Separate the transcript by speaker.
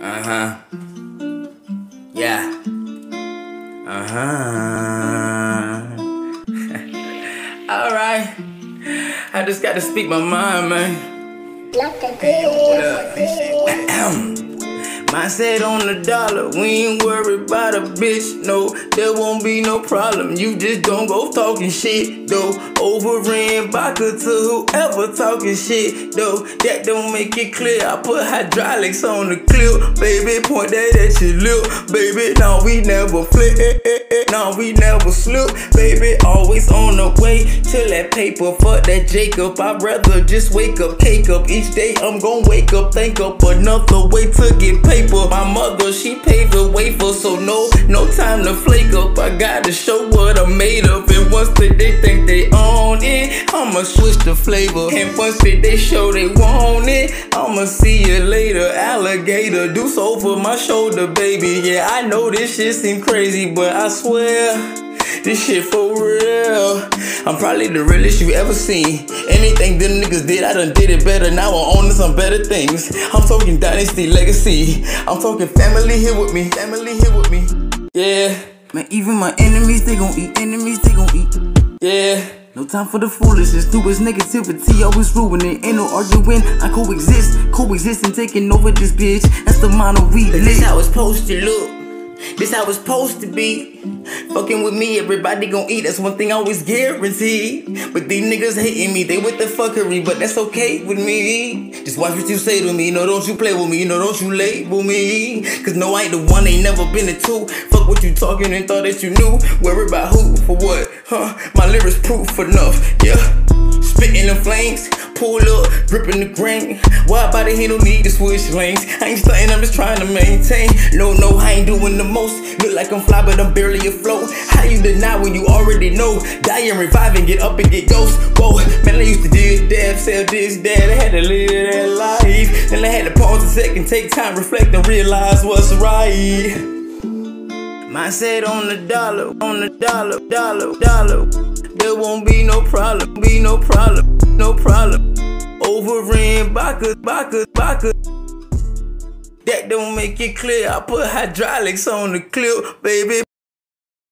Speaker 1: Uh huh. Yeah. Uh huh. Alright. I just gotta speak my mind, man. Mindset on the dollar, we ain't worried about a bitch. No, there won't be no problem. You just don't go talking shit, though. Over in Baca to whoever talking shit, though. That don't make it clear. I put hydraulics on the clip, baby. Point that at your lip, baby. Now we never flip, now we never slip, baby. Always on the way till that paper. Fuck that Jacob. I'd rather just wake up, cake up. Each day I'm gonna wake up, think up another way to get paper. My mother, she paved the way for, so no, no time to flake up. I gotta show what I'm made of. And once that they think they own it, I'ma switch the flavor. And once that they show they want it, I'ma see you later. Alligator, deuce over my shoulder, baby. Yeah, I know this shit seem crazy, but I swear. This shit for real. I'm probably the realest you ever seen. Anything them niggas did, I done did it better. Now I'm on to some better things. I'm talking dynasty legacy. I'm talking family here with me. Family here with me. Yeah. Man, even my enemies, they gon' eat. Enemies, they gon' eat. Yeah. No time for the foolishness, do is negativity, always ruining. Ain't no arguing, I coexist, coexisting, taking over this bitch. That's the mono we live. This how it's supposed to look. This how it's supposed to be. Fucking with me, everybody gon' eat. That's one thing I always guarantee. But these niggas hating me, they with the fuckery, but that's okay with me. Just watch what you say to me. No, don't you play with me. No, don't you label me. Cause no, I ain't the one, ain't never been the two. Fuck what you talking and thought that you knew. Worry about who, for what, huh? My lyrics proof enough, yeah. Spitting the flames, pull up, gripping the grain. Why body he don't need to switch lanes? I ain't stunting, I'm just trying to maintain. No, no, I ain't doing the most. Look like I'm fly, but I'm barely afloat. How you deny when you already know? Die and revive and get up and get ghost. Whoa, man, I used to do death, sell this, that. I had to live that life. Then I had to pause a second, take time, reflect, and realize what's right. Mindset on the dollar, on the dollar, dollar, dollar. There won't be no problem, be no problem, no problem. Over in Baca, Baca, Baca. That don't make it clear. I put hydraulics on the clip, baby.